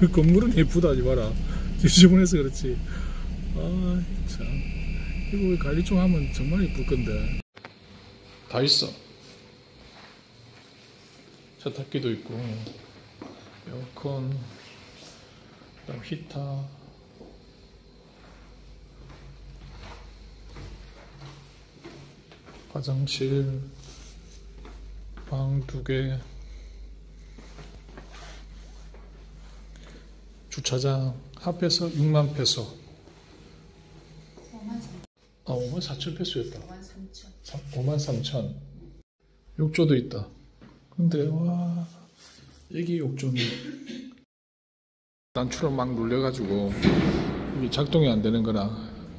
건물은 예쁘다 하지 마라. 지저분해서 그렇지. 아, 참. 이거 관리 좀 하면 정말 예쁠 건데. 다 있어. 세탁기도 있고, 에어컨, 그다음 히터, 화장실, 방 두 개, 주차장 합해서 6만 페소. 5만 3천. 아, 5만 4천 페소였다. 5만 3천. 5만 3천. 욕조도 있다. 근데 와 여기 욕조는 단추를 막 눌려가지고 이게 작동이 안 되는 거라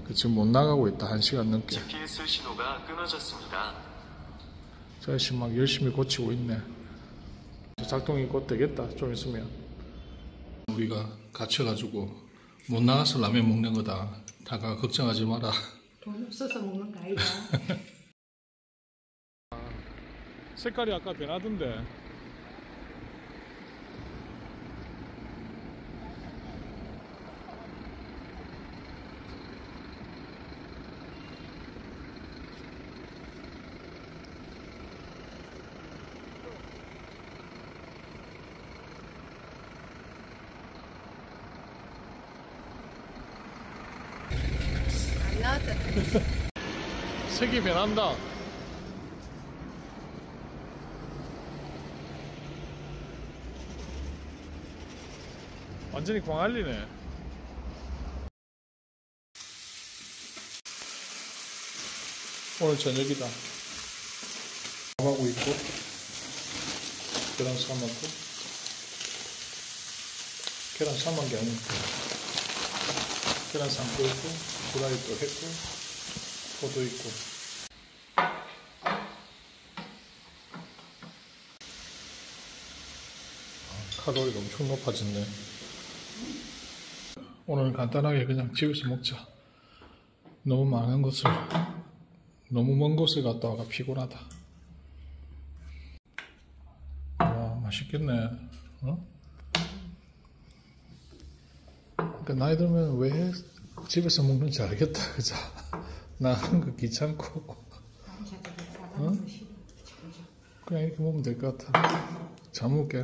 그 지금 못 나가고 있다 한 시간 넘게. GPS 신호가 끊어졌습니다. 저 아저씨 막 열심히 고치고 있네. 작동이 곧 되겠다 좀 있으면. 우리가 갇혀가지고 못 나가서 라면 먹는 거다. 다가 걱정하지 마라. 돈 없어서 먹는 거 아니다. 색깔이 아까 변하던데. 색이 변한다. 완전히 광안리네. 오늘 저녁이다. 밥하고 있고, 계란 삶았고, 계란 삶은 게 아니고, 계란 삶고 있고, 후라이도 했고, 포도 있고. 아, 칼로리가 엄청 높아졌네. 오늘 간단하게 그냥 집에서 먹자. 너무 많은 곳을, 너무 먼 곳에 갔다 와가 피곤하다. 와, 맛있겠네. 어? 그러니까 나이 들면 왜 집에서 먹는 지 알겠다, 그자. 나는 거 귀찮고. 남자들이 사람 어? 그냥 이렇게 먹으면 될 것 같아. 잘 먹을게.